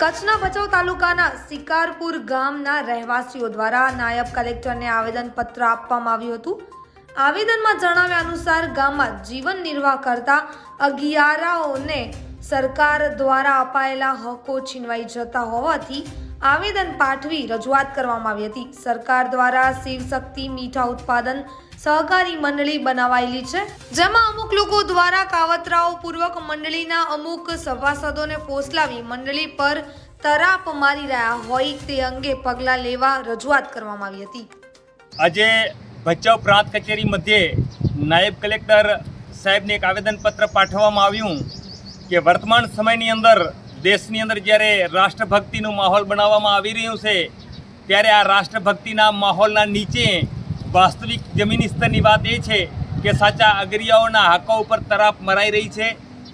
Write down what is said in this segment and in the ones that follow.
કચ્છના ભચાઉ તાલુકાના સિકારપુર ગામના રહેવાસીઓ દ્વારા નાયબ કલેક્ટરને આવેદનપત્ર આપવામાં આવ્યું હતું. આવેદનમાં જણાવ્યા અનુસાર ગામમાં જીવન નિર્વાહ કરતા અગિયારાઓને સરકાર દ્વારા અપાયેલા હકો છીનવાઈ જતા હોવાથી આવેદન પાઠવી રજૂઆત કરવામાં આવી હતી. સરકાર દ્વારા શિવશક્તિ મીઠા ઉત્પાદન સહકારી મંડળી બનાવાયેલી છે, જેમાં અમુક લોકો દ્વારા કાવતરાઓ પૂર્વક મંડળીના અમુક સભાસદોને ફોસલાવી મંડળી પર તરાપ મારી રહ્યા હોય તે અંગે પગલાં લેવા રજૂઆત કરવામાં આવી હતી. આજે ભચાઉ પ્રાંત કચેરી મધ્યે નાયબ કલેક્ટર સાહેબને એક આવેદનપત્ર પાઠવવામાં આવ્યું. કે વર્તમાન સમયની અંદર દેશની અંદર જ્યારે રાષ્ટ્રભક્તિનું માહોલ બનાવવામાં આવી રહ્યું છે, ત્યારે આ રાષ્ટ્રભક્તિના માહોલના નીચે વાસ્તવિક જમીની સ્તરની વાત એ છે કે સાચા અગરિયાઓના હકો ઉપર તરાપ મરાઈ રહી છે.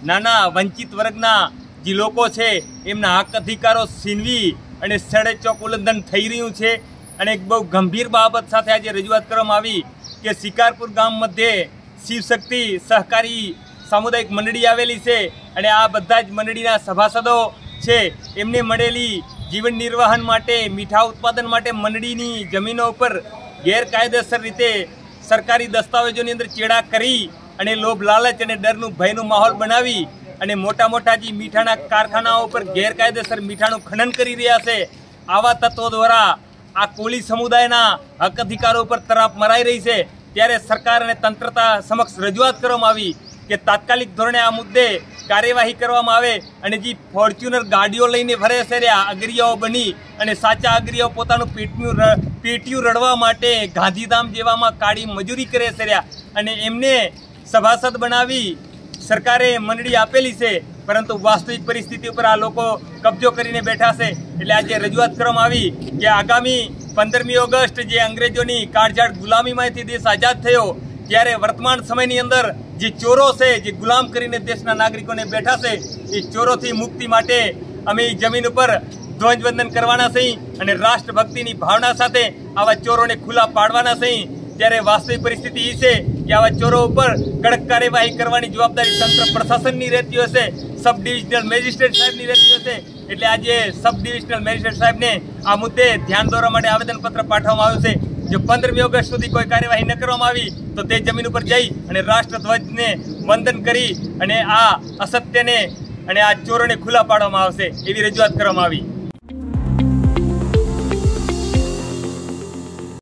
નાના વંચિત વર્ગના જે લોકો છે, એમના હક અધિકારો છીનવી અને સડેચોક ઉલ્લંઘન થઈ રહ્યું છે. અને એક બહુ ગંભીર બાબત સાથે આજે રજૂઆત કરવામાં આવી કે શિકારપુર ગામ મધ્યે શિવશક્તિ સહકારી સામુદાયિક મંડળી આવેલી છે. અને આ બધા જ મંડળીના સભાસદો છે, એમને મળેલી જીવન નિર્વાહન માટે, મીઠા ઉત્પાદન માટે મંડળીની જમીનો ઉપર ગેરકાયદેસર રીતે સરકારી દસ્તાવેજોની અંદર ચેડા કરી અને લોભ, લાલચ અને ડરનું ભયનું માહોલ બનાવી અને મોટા મોટા જે મીઠાના કારખાનાઓ ઉપર ગેરકાયદેસર મીઠાનું ખનન કરી રહ્યા છે, આવા તત્વો દ્વારા આ કોળી સમુદાયના હક અધિકારો ઉપર તરાપ મરાઈ રહી છે. ત્યારે સરકાર અને તંત્રતા સમક્ષ રજૂઆત કરવામાં આવી કે તાત્કાલિક ધોરણે આ મુદ્દે કાર્યવાહી કરવામાં આવે અને જે ફોર્ચ્યુનર ગાડીઓ લઈને ફરે છે રહ્યા બની અને સાચા અગરિયાઓ પોતાનું પેટનું પેટીયું રડવા માટે ગાંધીધામ જેવામાં કાળી મજૂરી કરે છે અને એમને સભાસદ બનાવી સરકારે મંડળી આપેલી છે. પરંતુ વાસ્તવિક પરિસ્થિતિ ઉપર આ લોકો કબજો કરીને બેઠા છે. એટલે આજે રજૂઆત કરવામાં આવી કે આગામી પંદરમી ઓગસ્ટ જે અંગ્રેજોની કાળઝાળ ગુલામીમાંથી દેશ આઝાદ થયો, ત્યારે વર્તમાન સમયની અંદર જે ચોરો છે, જે ગુલામ કરીને દેશના નાગરિકોને બેઠા છે, એ ચોરોથી મુક્તિ માટે અમે જમીન ઉપર ધ્વજવંદન કરવાના છીએ અને રાષ્ટ્રભક્તિની ભાવના સાથે આવા ચોરોને ખુલ્લા પાડવાના છીએ. ત્યારે વાસ્તવિક પરિસ્થિતિ એ છે કે આવા ચોરો ઉપર કડક કાર્યવાહી કરવાની જવાબદારી તંત્ર પ્રશાસનની રહેતી હશે સબ ડિવિઝનલ મેજિસ્ટ્રેટ સાહેબની રહેતી હશે એટલે આજે સબ ડિવિઝનલ મેજિસ્ટ્રેટ સાહેબને આ મુદ્દે ધ્યાન દોરવા માટે આવેદનપત્ર પાઠવવામાં આવ્યું છે. જો પંદરમી ઓગસ્ટ સુધી કોઈ કાર્યવાહી ન કરવામાં આવી, તો તે જમીન ઉપર જઈ અને રાષ્ટ્રધ્વજને વંદન કરી અને આ અસત્યને અને આ ચોરોને ખુલ્લા પાડવામાં આવશે એવી રજૂઆત કરવામાં આવી.